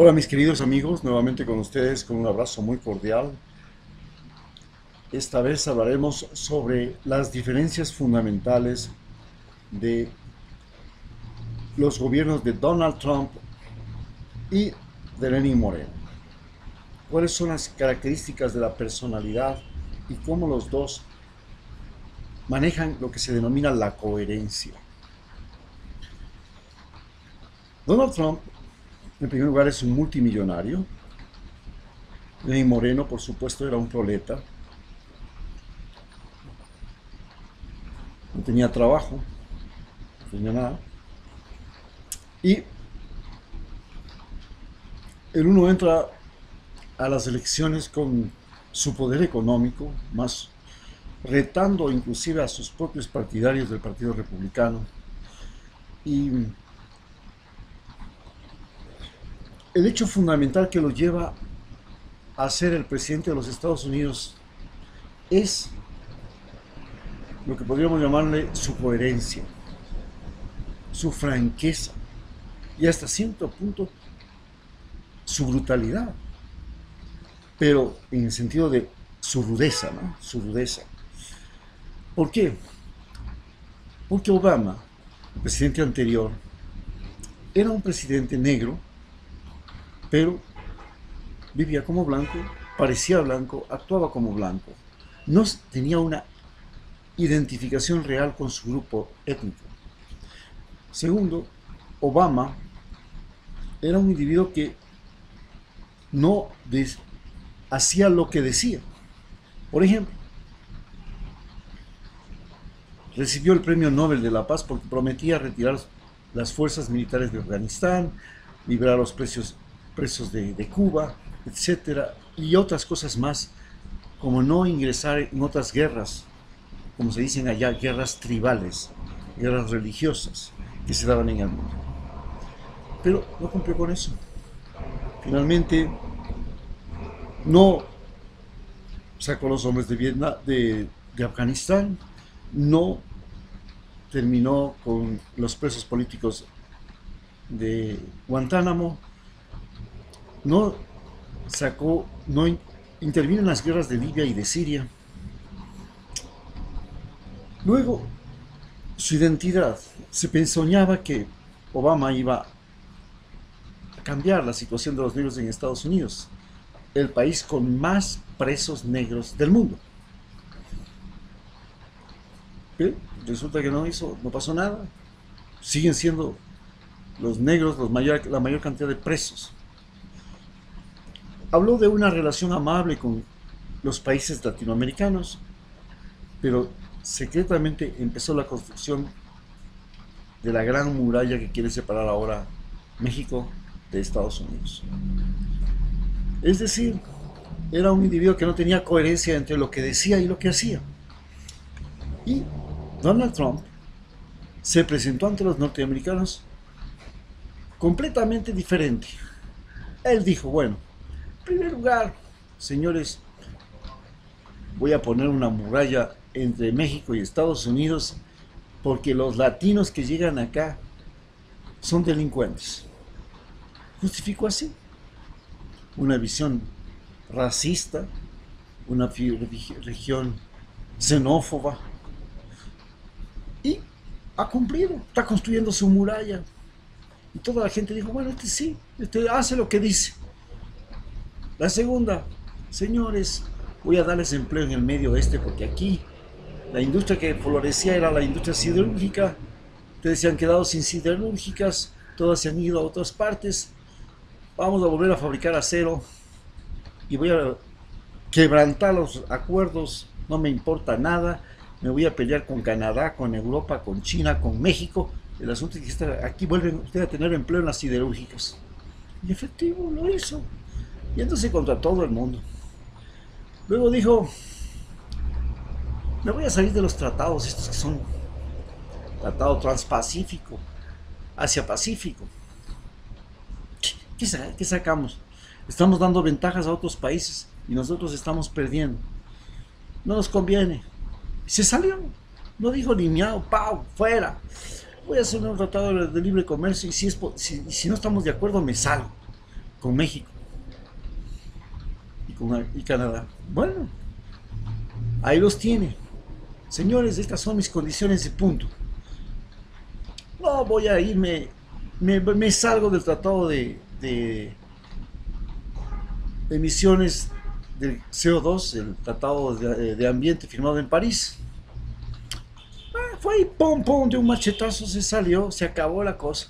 Hola mis queridos amigos, nuevamente con ustedes con un abrazo muy cordial. Esta vez hablaremos sobre las diferencias fundamentales de los gobiernos de Donald Trump y de Lenin Moreno. ¿Cuáles son las características de la personalidad y cómo los dos manejan lo que se denomina la coherencia? Donald Trump en primer lugar es un multimillonario. Lenin Moreno, por supuesto, era un proleta. No tenía trabajo, no tenía nada. Y el uno entra a las elecciones con su poder económico, más retando inclusive a sus propios partidarios del Partido Republicano. Y el hecho fundamental que lo lleva a ser el presidente de los Estados Unidos es lo que podríamos llamarle su coherencia, su franqueza y hasta cierto punto su brutalidad, pero en el sentido de su rudeza, ¿no? Su rudeza. ¿Por qué? Porque Obama, el presidente anterior, era un presidente negro pero vivía como blanco, parecía blanco, actuaba como blanco. No tenía una identificación real con su grupo étnico. Segundo, Obama era un individuo que no hacía lo que decía. Por ejemplo, recibió el Premio Nobel de la Paz porque prometía retirar las fuerzas militares de Afganistán, liberar los precios presos de, Cuba, etcétera, y otras cosas más, como no ingresar en otras guerras, como se dicen allá, guerras tribales, guerras religiosas que se daban en el mundo. Pero no cumplió con eso. Finalmente, no sacó los hombres de, Vietnam, de, de Afganistán, no terminó con los presos políticos de Guantánamo, no sacó, no intervino en las guerras de Libia y de Siria. Luego, su identidad, se pensoñaba que Obama iba a cambiar la situación de los negros en Estados Unidos, el país con más presos negros del mundo. Resulta que no hizo, no pasó nada. Siguen siendo los negros la mayor cantidad de presos habló de una relación amable con los países latinoamericanos, pero secretamente empezó la construcción de la gran muralla que quiere separar ahora México de Estados Unidos. Es decir, era un individuo que no tenía coherencia entre lo que decía y lo que hacía. Y Donald Trump se presentó ante los norteamericanos completamente diferente. Él dijo, bueno, primer lugar, señores, voy a poner una muralla entre México y Estados Unidos porque los latinos que llegan acá son delincuentes. Justifico así una visión racista, una región xenófoba y ha cumplido, está construyendo su muralla. Y toda la gente dijo, bueno, este sí, este hace lo que dice. La segunda, señores, voy a darles empleo en el medio oeste porque aquí la industria que florecía era la industria siderúrgica. Ustedes se han quedado sin siderúrgicas, todas se han ido a otras partes. Vamos a volver a fabricar acero y voy a quebrantar los acuerdos, no me importa nada. Me voy a pelear con Canadá, con Europa, con China, con México. El asunto es que aquí vuelven ustedes a tener empleo en las siderúrgicas. Y efectivo, lo hizo entonces contra todo el mundo. Luego dijo, me voy a salir de los tratados, estos que son tratado transpacífico, Asia-Pacífico. ¿Qué, sacamos? Estamos dando ventajas a otros países y nosotros estamos perdiendo. No nos conviene. Se salió. No dijo ni miau, pau, fuera. Voy a hacer un tratado de libre comercio y si no estamos de acuerdo me salgo. con México y, Canadá. Bueno, ahí los tiene. Señores, estas son mis condiciones de punto. No voy a irme, me, salgo del tratado de, de, emisiones del CO2, el tratado de, ambiente firmado en París. Ah, fue ahí, pum, pum, de un machetazo se salió, se acabó la cosa.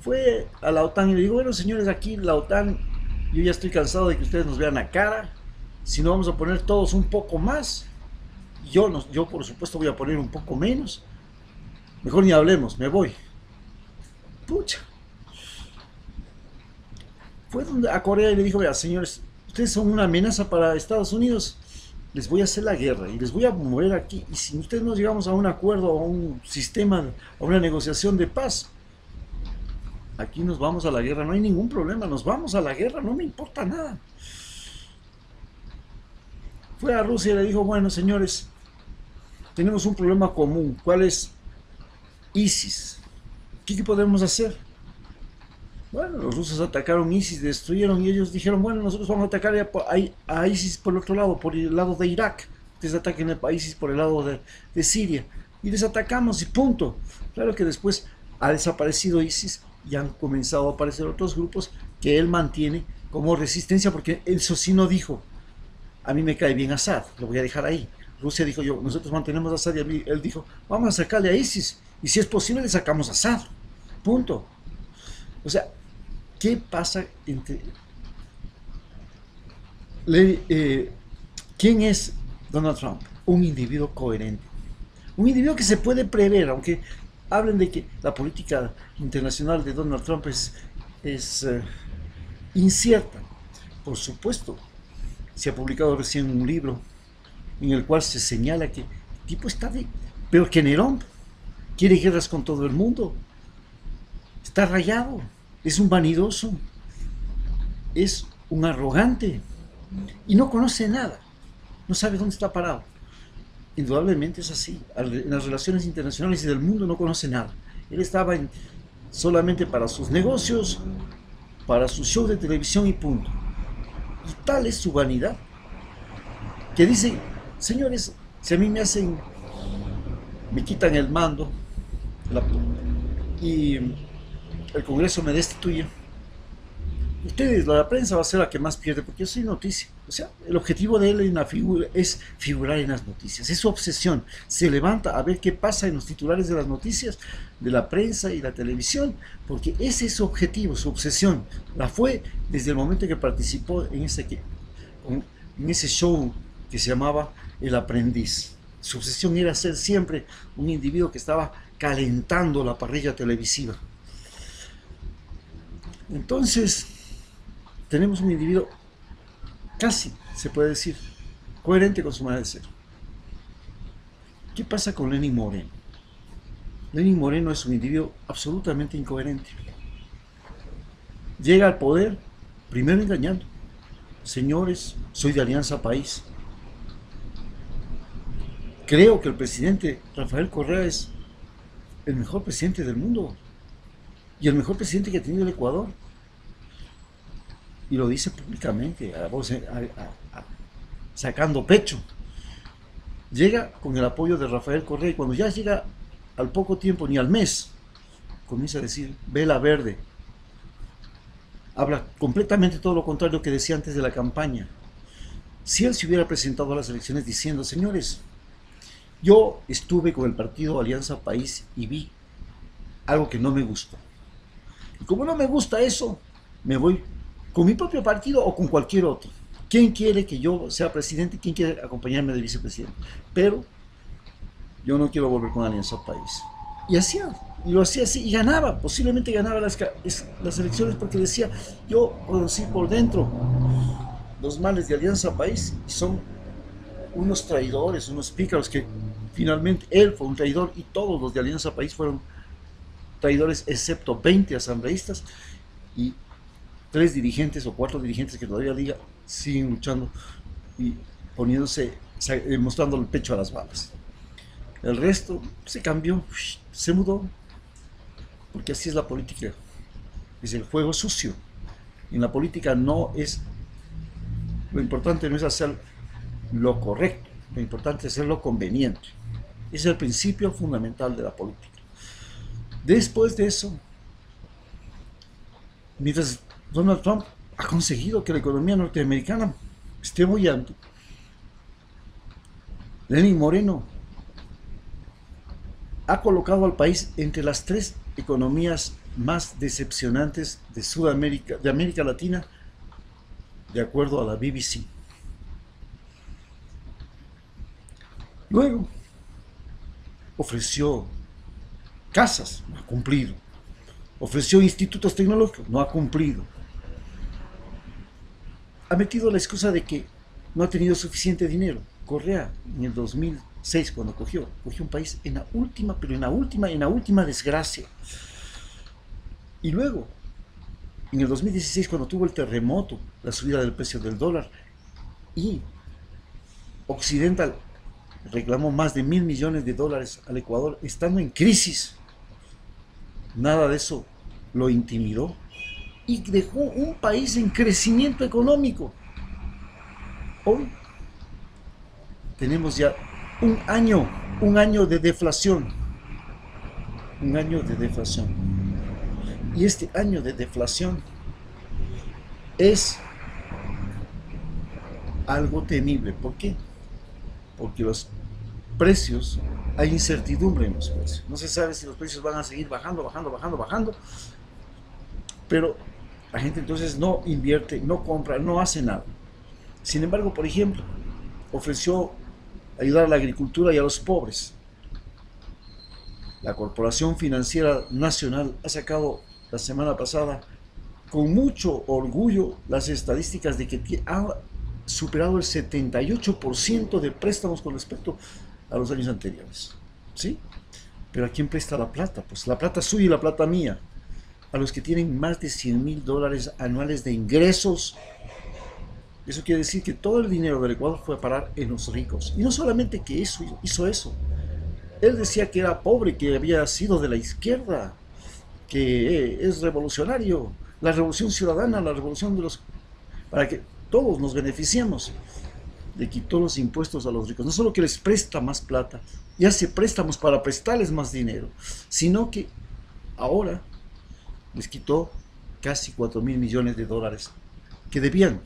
Fue a la OTAN y le digo, bueno señores, aquí la OTAN, yo ya estoy cansado de que ustedes nos vean la cara, si no vamos a poner todos un poco más, yo, yo por supuesto voy a poner un poco menos, mejor ni hablemos, me voy. Pucha. Fue a Corea y le dijo, vea señores, ustedes son una amenaza para Estados Unidos, les voy a hacer la guerra y les voy a mover aquí. Y si ustedes no llegamos a un acuerdo, a un sistema, a una negociación de paz, aquí nos vamos a la guerra, no hay ningún problema, nos vamos a la guerra, no me importa nada. Fue a Rusia y le dijo, bueno señores, tenemos un problema común, ¿cuál es ISIS? ¿Qué, podemos hacer? Bueno, los rusos atacaron ISIS, destruyeron y ellos dijeron, bueno, nosotros vamos a atacar a, ISIS por el otro lado, por el lado de Irak. Ustedes ataquen a ISIS por el lado de, de Siria. Y les atacamos y punto. Claro que después ha desaparecido ISIS y han comenzado a aparecer otros grupos que él mantiene como resistencia, porque eso sí no dijo, a mí me cae bien Assad, lo voy a dejar ahí. Rusia dijo yo, nosotros mantenemos a Assad y a mí, él dijo, vamos a sacarle a ISIS y si es posible le sacamos a Assad. Punto. O sea, ¿qué pasa entre... Eh, ¿Quién es Donald Trump? Un individuo coherente. Un individuo que se puede prever, aunque hablen de que la política internacional de Donald Trump es, es eh, incierta. Por supuesto, se ha publicado recién un libro en el cual se señala que el tipo está de peor que Nerón, quiere guerras con todo el mundo, está rayado, es un vanidoso, es un arrogante. Y no conoce nada, no sabe dónde está parado. Indudablemente es así, en las relaciones internacionales y del mundo no conoce nada. Él estaba solamente para sus negocios, para su show de televisión y punto. Y tal es su vanidad, que dice, señores, si a mí me hacen, me quitan el mando y el Congreso me destituye, ustedes, la prensa va a ser la que más pierde, porque yo soy noticia. O sea, el objetivo de él es figurar en las noticias, es su obsesión. Se levanta a ver qué pasa en los titulares de las noticias, de la prensa y la televisión, porque ese es su objetivo, su obsesión. La fue desde el momento que participó en ese, en ese show que se llamaba El Aprendiz. Su obsesión era ser siempre un individuo que estaba calentando la parrilla televisiva. Entonces, tenemos un individuo casi, se puede decir, coherente con su manera de ser. ¿Qué pasa con Lenin Moreno? Lenin Moreno es un individuo absolutamente incoherente. Llega al poder primero engañando. Señores, soy de Alianza País. Creo que el presidente Rafael Correa es el mejor presidente del mundo y el mejor presidente que ha tenido el Ecuador y lo dice públicamente, a voz, sacando pecho. Llega con el apoyo de Rafael Correa y cuando ya llega al poco tiempo, ni al mes, comienza a decir vela verde. Habla completamente todo lo contrario que decía antes de la campaña. Si él se hubiera presentado a las elecciones diciendo, señores, yo estuve con el partido Alianza País y vi algo que no me gustó. Y como no me gusta eso, me voy con mi propio partido o con cualquier otro. ¿Quién quiere que yo sea presidente? ¿Quién quiere acompañarme de vicepresidente? Pero yo no quiero volver con Alianza País. Y hacía, y lo hacía así, y ganaba, posiblemente ganaba las, las elecciones porque decía, yo conocí por dentro los males de Alianza País y son unos traidores, unos pícaros que finalmente él fue un traidor y todos los de Alianza País fueron traidores excepto 20 asambleístas y tres dirigentes o cuatro dirigentes que todavía diga siguen luchando y poniéndose, eh, mostrando el pecho a las balas. El resto se cambió, se mudó, porque así es la política, es el juego sucio. En la política no es, lo importante no es hacer lo correcto, lo importante es hacer lo conveniente. Es el principio fundamental de la política. Después de eso, mientras Donald Trump ha conseguido que la economía norteamericana esté bollando, Lenin Moreno ha colocado al país entre las tres economías más decepcionantes de Sudamérica, de América Latina, de acuerdo a la BBC. Luego, ofreció casas, no ha cumplido. Ofreció institutos tecnológicos, no ha cumplido. Ha metido la excusa de que no ha tenido suficiente dinero. Correa, en el 2006, cuando cogió, cogió un país en la última, pero en la última, en la última desgracia. Y luego, en el 2016, cuando tuvo el terremoto, la subida del precio del dólar, y Occidental reclamó más de mil millones de dólares al Ecuador, estando en crisis. Nada de eso lo intimidó y dejó un país en crecimiento económico. Hoy tenemos ya un año, un año de deflación. Un año de deflación. Y este año de deflación es algo temible. ¿Por qué? Porque los precios, hay incertidumbre en los precios. No se sabe si los precios van a seguir bajando, bajando, bajando, bajando. Pero la gente entonces no invierte, no compra, no hace nada. Sin embargo, por ejemplo, ofreció ayudar a la agricultura y a los pobres. La Corporación Financiera Nacional ha sacado la semana pasada con mucho orgullo las estadísticas de que ha superado el 78% de préstamos con respecto a los años anteriores. ¿Sí? Pero ¿a quién presta la plata? Pues la plata suya y la plata mía. A los que tienen más de 100 mil dólares anuales de ingresos. Eso quiere decir que todo el dinero del Ecuador fue a parar en los ricos. Y no solamente que eso, hizo eso. Él decía que era pobre, que había sido de la izquierda, que eh, es revolucionario. La revolución ciudadana, la revolución de los... para que todos nos beneficiemos le quitó los impuestos a los ricos. No solo que les presta más plata y hace préstamos para prestarles más dinero, sino que ahora les quitó casi 4 mil millones de dólares que debían,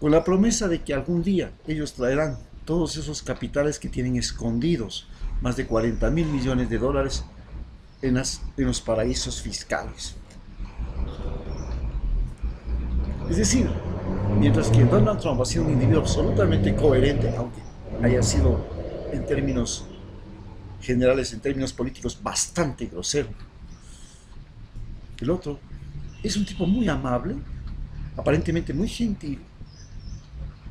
con la promesa de que algún día ellos traerán todos esos capitales que tienen escondidos, más de 40 mil millones de dólares, en, en los paraísos fiscales. Es decir, Mientras que Donald Trump ha sido un individuo absolutamente coherente, aunque haya sido en términos generales, en términos políticos, bastante grosero. El otro es un tipo muy amable, aparentemente muy gentil.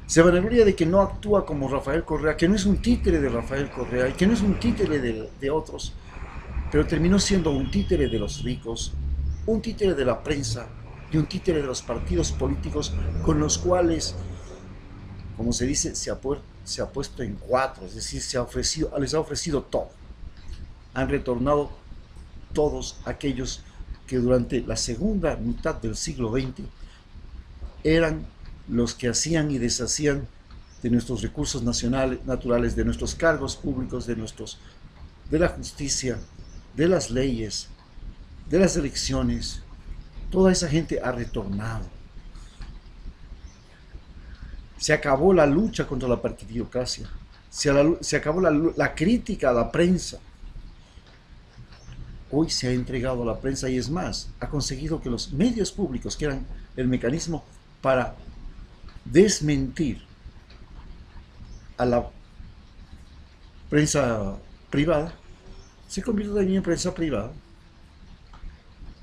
Se vanagloria de que no actúa como Rafael Correa, que no es un títere de Rafael Correa y que no es un títere de, otros, pero terminó siendo un títere de los ricos, un títere de la prensa, de un títere de los partidos políticos con los cuales, como se dice, se ha, se ha puesto en cuatro, es decir, se ha ofrecido, les ha ofrecido todo. Han retornado todos aquellos que durante la segunda mitad del siglo XX eran los que hacían y deshacían de nuestros recursos nacionales, naturales, de nuestros cargos públicos, de, nuestros, de la justicia, de las leyes, de las elecciones, Toda esa gente ha retornado. Se acabó la lucha contra la partidocracia. Se, acabó la, la crítica a la prensa. Hoy se ha entregado a la prensa y es más, ha conseguido que los medios públicos, que eran el mecanismo para desmentir a la prensa privada, se convierte también en prensa privada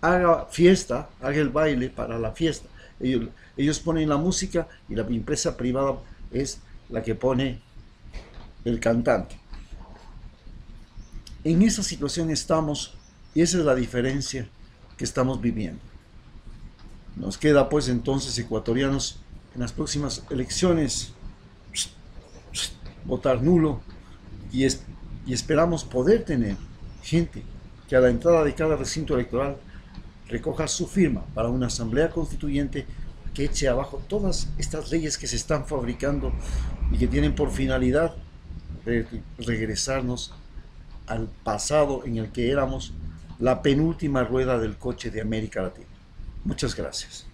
haga fiesta, haga el baile para la fiesta. Ellos, ellos ponen la música y la empresa privada es la que pone el cantante. En esa situación estamos y esa es la diferencia que estamos viviendo. Nos queda pues entonces ecuatorianos en las próximas elecciones votar nulo y, es, y esperamos poder tener gente que a la entrada de cada recinto electoral recoja su firma para una asamblea constituyente que eche abajo todas estas leyes que se están fabricando y que tienen por finalidad regresarnos al pasado en el que éramos la penúltima rueda del coche de América Latina. Muchas gracias.